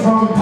from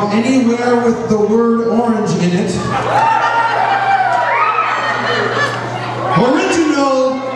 from anywhere with the word orange in it. Original